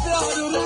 pior do